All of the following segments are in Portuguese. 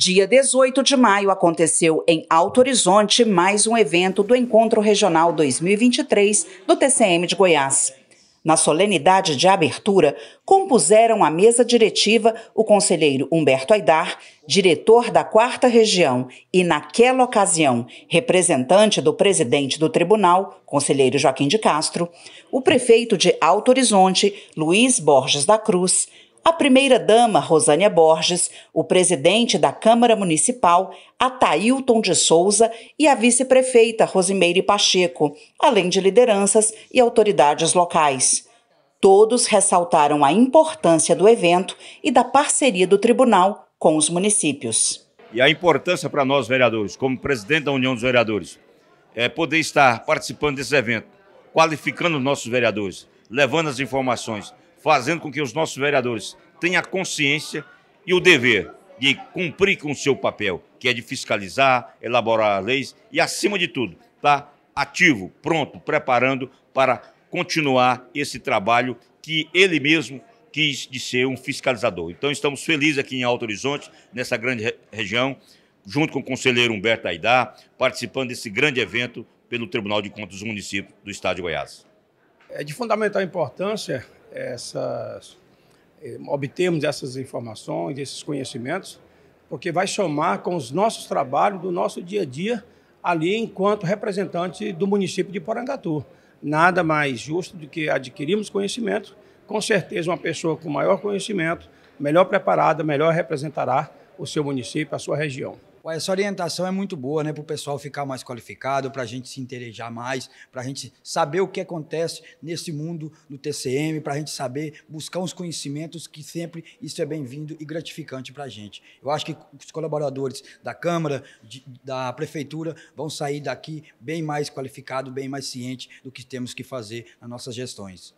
Dia 18 de maio aconteceu em Alto Horizonte mais um evento do Encontro Regional 2023 do TCM de Goiás. Na solenidade de abertura, compuseram a mesa diretiva o conselheiro Humberto Aidar, diretor da Quarta Região e, naquela ocasião, representante do presidente do tribunal, conselheiro Joaquim de Castro, o prefeito de Alto Horizonte, Luiz Borges da Cruz, a primeira-dama Rosânia Borges, o presidente da Câmara Municipal, Atailton de Souza e a vice-prefeita Rosimeire Pacheco, além de lideranças e autoridades locais. Todos ressaltaram a importância do evento e da parceria do tribunal com os municípios. E a importância para nós, vereadores, como presidente da União dos Vereadores, é poder estar participando desse evento, qualificando nossos vereadores, levando as informações, fazendo com que os nossos vereadores tenham a consciência e o dever de cumprir com o seu papel, que é de fiscalizar, elaborar leis e, acima de tudo, estar tá ativo, pronto, preparando para continuar esse trabalho que ele mesmo quis de ser um fiscalizador. Então estamos felizes aqui em Alto Horizonte, nessa grande re região, junto com o conselheiro Humberto Aidar, participando desse grande evento pelo Tribunal de Contas do município do Estado de Goiás. É de fundamental importância essas, eh, obtermos essas informações, esses conhecimentos, porque vai somar com os nossos trabalhos do nosso dia a dia ali enquanto representante do município de Porangatu. Nada mais justo do que adquirirmos conhecimento, com certeza uma pessoa com maior conhecimento, melhor preparada, melhor representará o seu município, a sua região. Essa orientação é muito boa, né, para o pessoal ficar mais qualificado, para a gente se interesjar mais, para a gente saber o que acontece nesse mundo do TCM, para a gente saber buscar uns conhecimentos que sempre isso é bem-vindo e gratificante para a gente. Eu acho que os colaboradores da Câmara, de, da Prefeitura, vão sair daqui bem mais qualificados, bem mais cientes do que temos que fazer nas nossas gestões.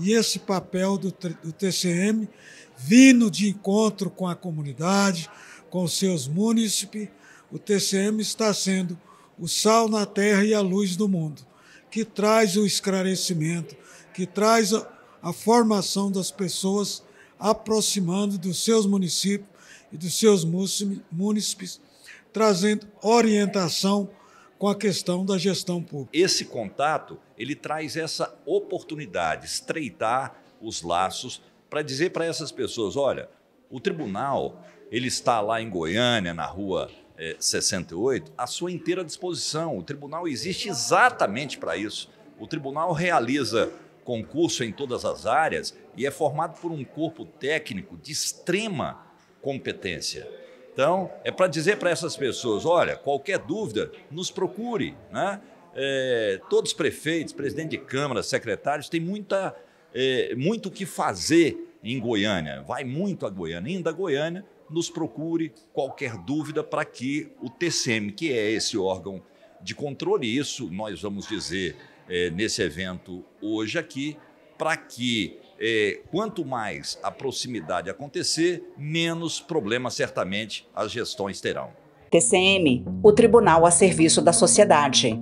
E esse papel do, do TCM vindo de encontro com a comunidade, com seus munícipes, o TCM está sendo o sal na terra e a luz do mundo, que traz o esclarecimento, que traz a, a formação das pessoas, aproximando dos seus municípios e dos seus munícipes, trazendo orientação com a questão da gestão pública. Esse contato, ele traz essa oportunidade, estreitar os laços para dizer para essas pessoas, olha, o tribunal ele está lá em Goiânia, na rua é, 68, à sua inteira disposição. O tribunal existe exatamente para isso. O tribunal realiza concurso em todas as áreas e é formado por um corpo técnico de extrema competência. Então, é para dizer para essas pessoas: olha, qualquer dúvida, nos procure. Né? É, todos os prefeitos, presidente de Câmara, secretários, têm muita, é, muito o que fazer em Goiânia. Vai muito a Goiânia. Indo a Goiânia, nos procure qualquer dúvida para que o TCM, que é esse órgão de controle, isso nós vamos dizer é, nesse evento hoje aqui, para que é, quanto mais a proximidade acontecer, menos problemas certamente as gestões terão. TCM, o Tribunal a Serviço da Sociedade.